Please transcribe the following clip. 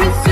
with